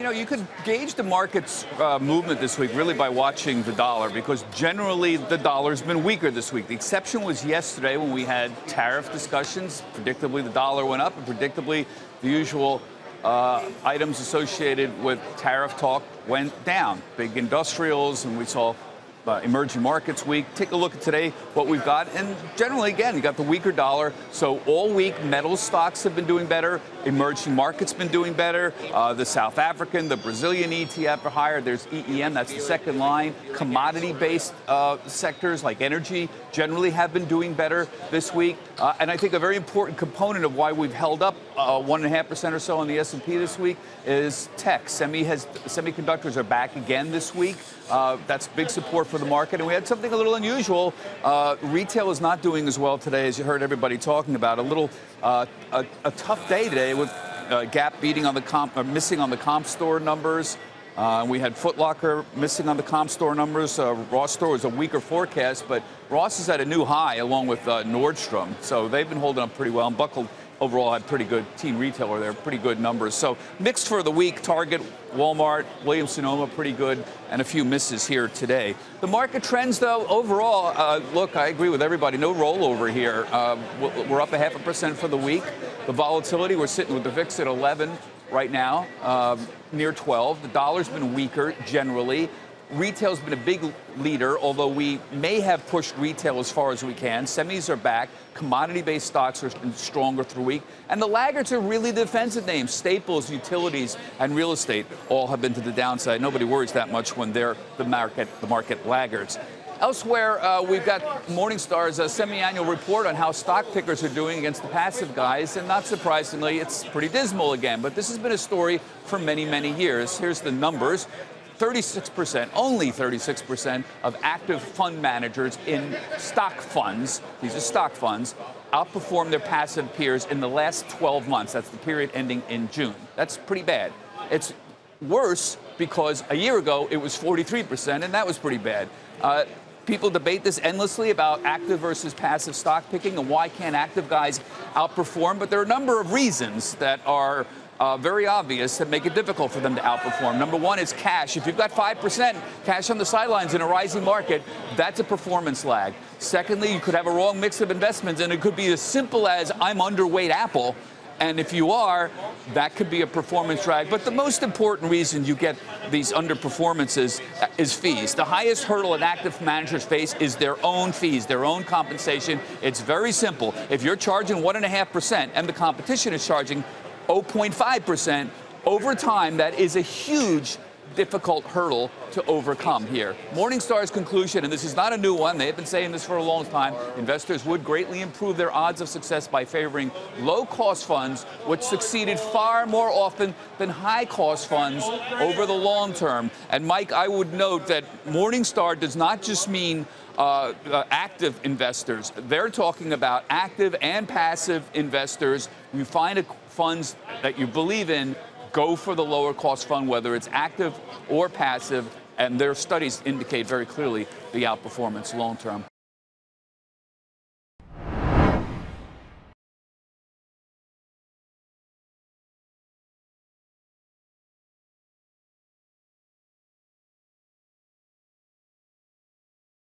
You know, you could gauge the market's uh, movement this week really by watching the dollar because generally the dollar's been weaker this week. The exception was yesterday when we had tariff discussions. Predictably, the dollar went up, and predictably, the usual uh, items associated with tariff talk went down. Big industrials, and we saw uh, emerging markets week. Take a look at today what we've got, and generally, again, you got the weaker dollar. So all week, metal stocks have been doing better. Emerging markets been doing better. Uh, the South African, the Brazilian ETF are higher. There's EEM, that's the second line. Commodity-based uh, sectors like energy generally have been doing better this week. Uh, and I think a very important component of why we've held up uh, one and a half percent or so on the S&P this week is tech. Semi has semiconductors are back again this week. Uh, that's big support for the market. And we had something a little unusual. Uh, retail is not doing as well today as you heard everybody talking about. A little uh, a, a, tough day today with uh, Gap beating on the comp, uh, missing on the comp store numbers. Uh, we had Foot Locker missing on the comp store numbers. Uh, Ross store was a weaker forecast, but Ross is at a new high along with Nordstrom. So they've been holding up pretty well. And Buckle overall had pretty good team retailer there, pretty good numbers. So mixed for the week, Target, Walmart, Williams Sonoma, pretty good, and a few misses here today. The market trends, though, overall, uh, look, I agree with everybody. No rollover here. Uh, we're up a half a percent for the week. The volatility, we're sitting with the VIX at 11 right now, um, near 12. The dollar's been weaker generally. Retail's been a big leader, although we may have pushed retail as far as we can. Semis are back. Commodity-based stocks are stronger through week. And the laggards are really defensive names. Staples, utilities, and real estate all have been to the downside. Nobody worries that much when they're the market, the market laggards. Elsewhere, uh, we've got Morningstar's uh, semi-annual report on how stock pickers are doing against the passive guys, and not surprisingly, it's pretty dismal again. But this has been a story for many, many years. Here's the numbers. 36%, only 36% of active fund managers in stock funds, these are stock funds, outperformed their passive peers in the last 12 months. That's the period ending in June. That's pretty bad. It's worse because a year ago it was 43%, and that was pretty bad. Uh, people debate this endlessly about active versus passive stock picking and why can't active guys outperform, but there are a number of reasons that are uh, very obvious that make it difficult for them to outperform. Number one is cash. If you've got 5% cash on the sidelines in a rising market, that's a performance lag. Secondly, you could have a wrong mix of investments, and it could be as simple as I'm underweight Apple. And if you are, that could be a performance drag. But the most important reason you get these underperformances is fees. The highest hurdle an active managers face is their own fees, their own compensation. It's very simple. If you're charging 1.5% and the competition is charging 0.5%. Over time, that is a huge difficult hurdle to overcome here. Morningstar's conclusion, and this is not a new one, they've been saying this for a long time, investors would greatly improve their odds of success by favoring low-cost funds, which succeeded far more often than high-cost funds over the long term. And Mike, I would note that Morningstar does not just mean uh, uh, active investors. They're talking about active and passive investors. You find a, funds that you believe in, go for the lower cost fund, whether it's active or passive, and their studies indicate very clearly the outperformance long term.